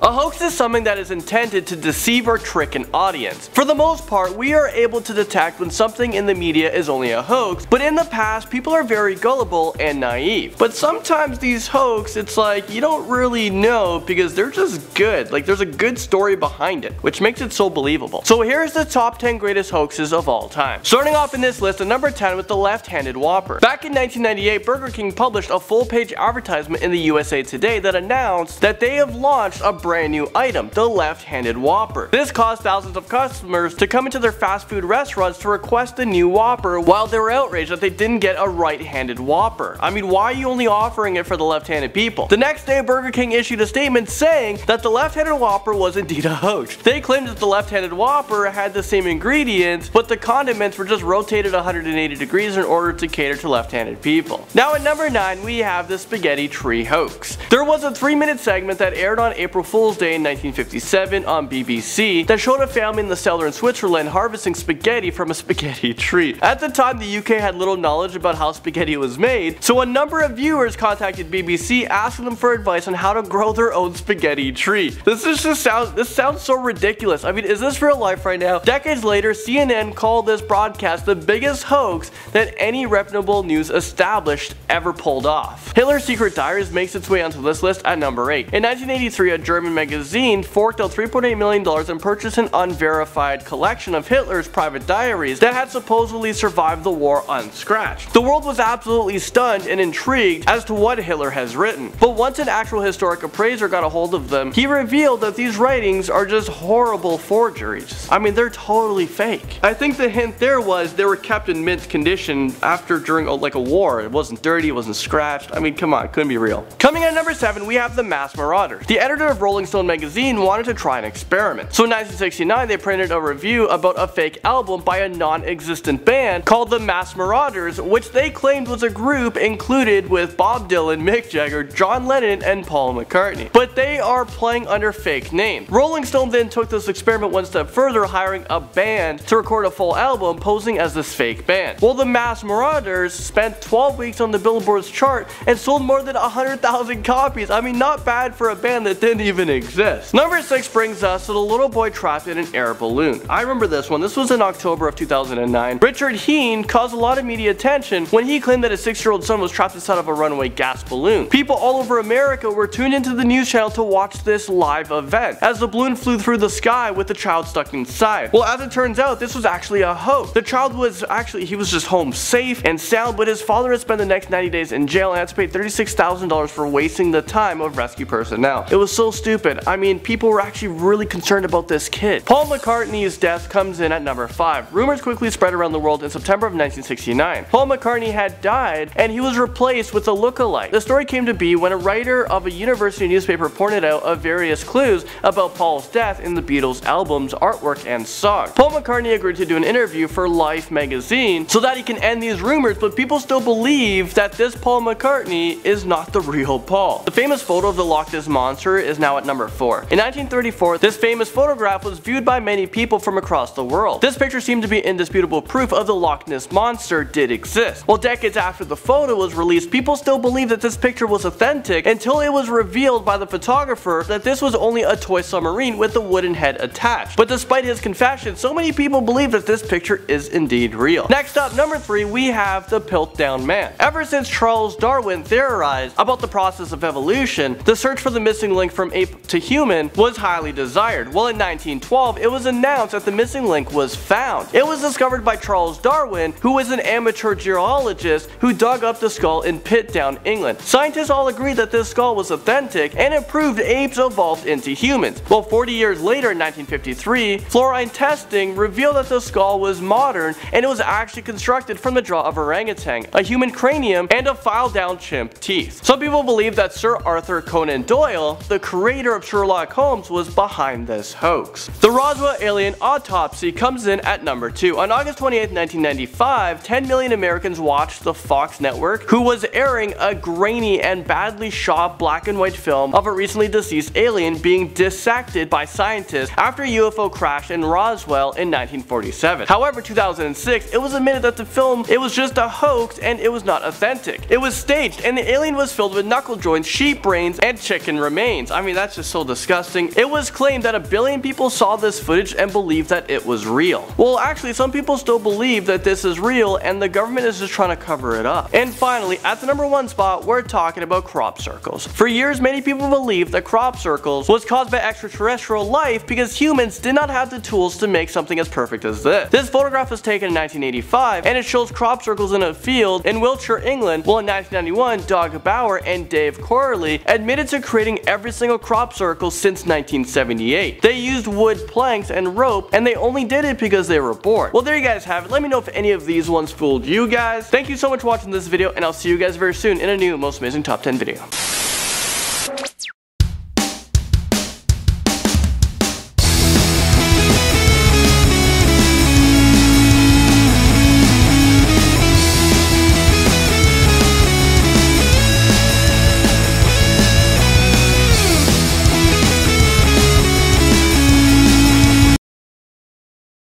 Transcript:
A hoax is something that is intended to deceive or trick an audience. For the most part, we are able to detect when something in the media is only a hoax, but in the past, people are very gullible and naive. But sometimes these hoax, it's like you don't really know because they're just good. Like there's a good story behind it, which makes it so believable. So here's the top 10 greatest hoaxes of all time. Starting off in this list at number 10 with the left-handed Whopper. Back in 1998, Burger King published a full-page advertisement in the USA Today that announced that they have launched a brand new item, the left-handed Whopper. This caused thousands of customers to come into their fast food restaurants to request the new Whopper while they were outraged that they didn't get a right-handed Whopper. I mean, why are you only offering it for the left-handed people? The next day, Burger King issued a statement saying that the left-handed Whopper was indeed a hoax. They claimed that the left-handed Whopper had the same ingredients, but the condiments were just rotated 180 degrees in order to cater to left-handed people. Now at number 9, we have the spaghetti tree hoax. There was a 3-minute segment that aired on April Fool's Day in 1957 on BBC that showed a family in the cellar in Switzerland harvesting spaghetti from a spaghetti tree. At the time, the UK had little knowledge about how spaghetti was made, so a number of viewers contacted BBC asking them for advice on how to grow their own spaghetti tree. This is just sounds this sounds so ridiculous. I mean, is this real life right now? Decades later, CNN called this broadcast the biggest hoax that any reputable news established ever pulled off. Hitler's Secret Diaries makes its way onto this list at number 8. In 1983, a German magazine magazine forked out $3.8 million and purchased an unverified collection of Hitler's private diaries that had supposedly survived the war unscratched. The world was absolutely stunned and intrigued as to what Hitler has written. But once an actual historic appraiser got a hold of them, he revealed that these writings are just horrible forgeries. I mean, they're totally fake. I think the hint there was they were kept in mint condition after during a, like a war. It wasn't dirty, it wasn't scratched. I mean, come on, couldn't be real. Coming at number 7, we have the Masked Marauder. The editor of Rolling Stone magazine wanted to try an experiment. So in 1969 they printed a review about a fake album by a non-existent band called the Masked Marauders which they claimed was a group included with Bob Dylan, Mick Jagger, John Lennon, and Paul McCartney. But they are playing under fake names. Rolling Stone then took this experiment one step further hiring a band to record a full album posing as this fake band. Well the Masked Marauders spent 12 weeks on the Billboard's chart and sold more than 100,000 copies. I mean not bad for a band that didn't even exist exist. Number 6 brings us to the little boy trapped in an air balloon. I remember this one. This was in October of 2009. Richard Heene caused a lot of media attention when he claimed that his 6-year-old son was trapped inside of a runaway gas balloon. People all over America were tuned into the news channel to watch this live event as the balloon flew through the sky with the child stuck inside. Well, as it turns out, this was actually a hoax. The child was actually, he was just home safe and sound, but his father had spent the next 90 days in jail and had to pay $36,000 for wasting the time of rescue personnel. It was so stupid. I mean, people were actually really concerned about this kid. Paul McCartney's death comes in at number 5. Rumors quickly spread around the world in September of 1969. Paul McCartney had died and he was replaced with a look-alike. The story came to be when a writer of a university newspaper pointed out of various clues about Paul's death in the Beatles albums, artwork, and song. Paul McCartney agreed to do an interview for Life magazine so that he can end these rumors, but people still believe that this Paul McCartney is not the real Paul. The famous photo of the Loch Ness Monster is now at number 4. In 1934, this famous photograph was viewed by many people from across the world. This picture seemed to be indisputable proof of the Loch Ness Monster did exist. Well, decades after the photo was released, people still believed that this picture was authentic until it was revealed by the photographer that this was only a toy submarine with a wooden head attached. But despite his confession, so many people believe that this picture is indeed real. Next up, number 3, we have the Piltdown Man. Ever since Charles Darwin theorized about the process of evolution, the search for the missing link from ape to human was highly desired. Well in 1912 it was announced that the missing link was found. It was discovered by Charles Darwin who was an amateur geologist who dug up the skull in Piltdown, England. Scientists all agreed that this skull was authentic and it proved apes evolved into humans. Well 40 years later in 1953 fluorine testing revealed that the skull was modern and it was actually constructed from the jaw of orangutan, a human cranium, and a file down chimp teeth. Some people believe that Sir Arthur Conan Doyle, the creator of Sherlock Holmes was behind this hoax. The Roswell alien autopsy comes in at number 2. On August 28, 1995, 10 million Americans watched the Fox network, who was airing a grainy and badly shot black and white film of a recently deceased alien being dissected by scientists after a UFO crash in Roswell in 1947. However, 2006, it was admitted that the film, it was just a hoax and it was not authentic. It was staged and the alien was filled with knuckle joints, sheep brains, and chicken remains. I mean, that's just so disgusting. It was claimed that a billion people saw this footage and believed that it was real. Well, actually, some people still believe that this is real and the government is just trying to cover it up. And finally, at the number one spot, we're talking about crop circles. For years, many people believed that crop circles was caused by extraterrestrial life because humans did not have the tools to make something as perfect as this. This photograph was taken in 1985 and it shows crop circles in a field in Wiltshire, England, while in 1991, Doug Bower and Dave Chorley admitted to creating every single crop circle since 1978. They used wood planks and rope and they only did it because they were bored. Well there you guys have it. Let me know if any of these ones fooled you guys. Thank you so much for watching this video and I'll see you guys very soon in a new most amazing top 10 video.